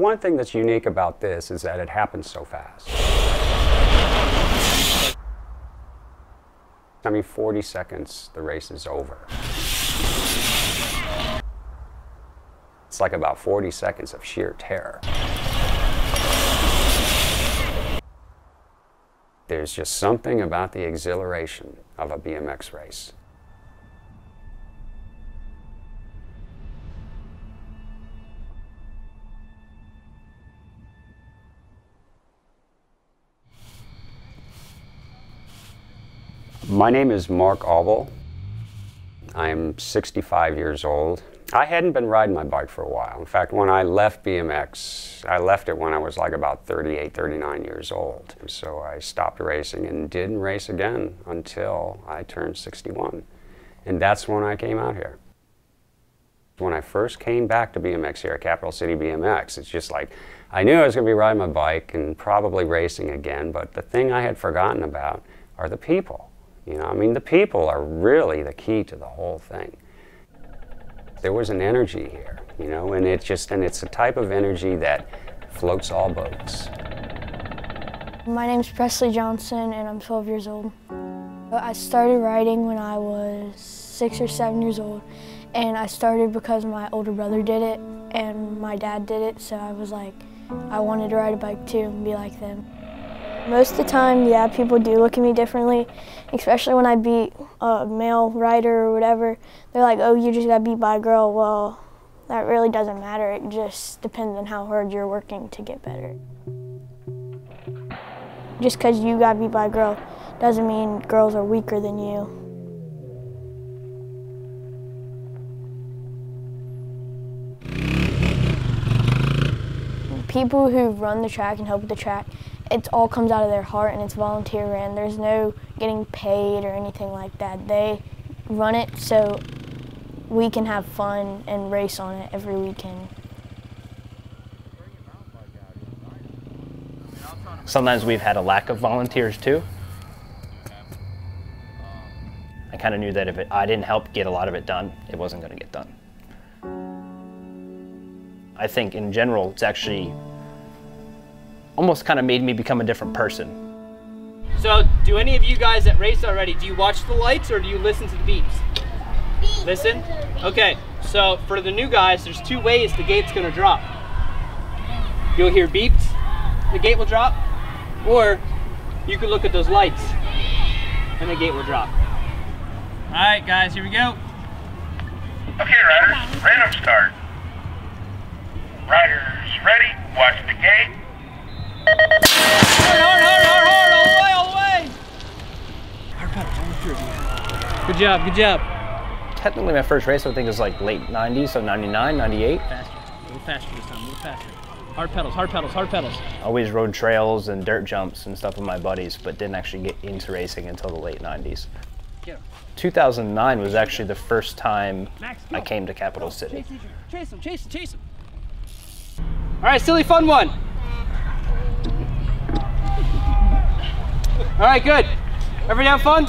one thing that's unique about this is that it happens so fast. I mean, 40 seconds, the race is over. It's like about 40 seconds of sheer terror. There's just something about the exhilaration of a BMX race. My name is Mark Auble. I'm 65 years old. I hadn't been riding my bike for a while. In fact, when I left BMX, I left it when I was like about 38, 39 years old. So I stopped racing and didn't race again until I turned 61. And that's when I came out here. When I first came back to BMX here at Capital City BMX, it's just like I knew I was going to be riding my bike and probably racing again, but the thing I had forgotten about are the people. You know, I mean, the people are really the key to the whole thing. There was an energy here, you know, and it's just, and it's a type of energy that floats all boats. My name's Presley Johnson, and I'm 12 years old. I started riding when I was six or seven years old, and I started because my older brother did it, and my dad did it, so I was like, I wanted to ride a bike too and be like them. Most of the time, yeah, people do look at me differently, especially when I beat a male rider or whatever. They're like, oh, you just got beat by a girl. Well, that really doesn't matter. It just depends on how hard you're working to get better. Just because you got beat by a girl doesn't mean girls are weaker than you. People who run the track and help with the track, it all comes out of their heart and it's volunteer ran. There's no getting paid or anything like that. They run it so we can have fun and race on it every weekend. Sometimes we've had a lack of volunteers too. I kind of knew that if it, I didn't help get a lot of it done, it wasn't going to get done. I think in general, it's actually almost kind of made me become a different person. So, do any of you guys that race already, do you watch the lights or do you listen to the beeps? Beep. Listen? Okay, so for the new guys, there's two ways the gate's gonna drop. You'll hear beeps, the gate will drop, or you can look at those lights and the gate will drop. All right, guys, here we go. Okay, riders, random start. Riders ready, watch the gate. Job, good job. Technically my first race I think was like late 90s, so 99, 98. Faster, a little faster this time, a little faster. Hard pedals, hard pedals, hard pedals. Always rode trails and dirt jumps and stuff with my buddies, but didn't actually get into racing until the late 90s. 2009 was actually the first time Max, I came to Capital City. Chase him, chase him, chase him. All right, silly fun one. All right, good. Everybody have fun?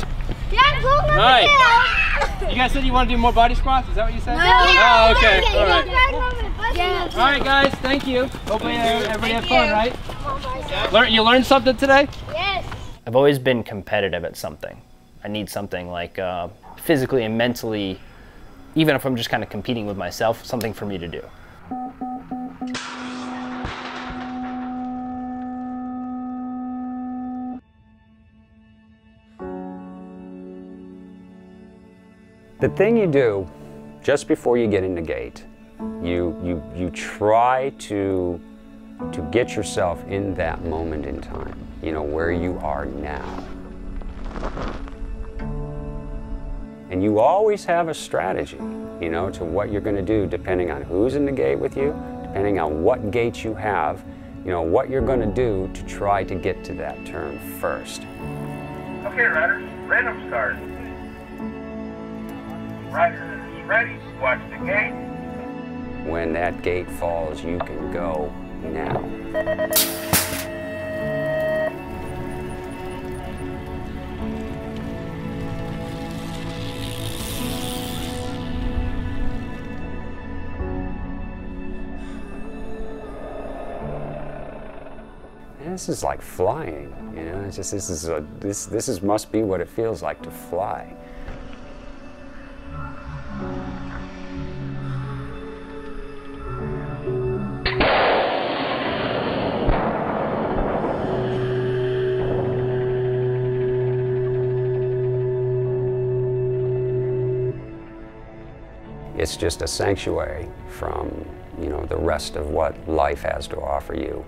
Yeah, All right. You guys said you want to do more body squats? Is that what you said? No. Oh, okay. All right. Yeah. All right, guys. Thank you. Hopefully everybody had fun, right? Learn, you learned something today? Yes. I've always been competitive at something. I need something like uh, physically and mentally, even if I'm just kind of competing with myself, something for me to do. The thing you do just before you get in the gate, you, you, you try to, to get yourself in that moment in time, you know, where you are now. And you always have a strategy, you know, to what you're going to do depending on who's in the gate with you, depending on what gate you have, you know, what you're going to do to try to get to that turn first. Okay, riders, random start. Ready, watch the gate. When that gate falls, you can go now. this is like flying. You know, it's just this is a, this this is must be what it feels like to fly. It's just a sanctuary from, you know, the rest of what life has to offer you.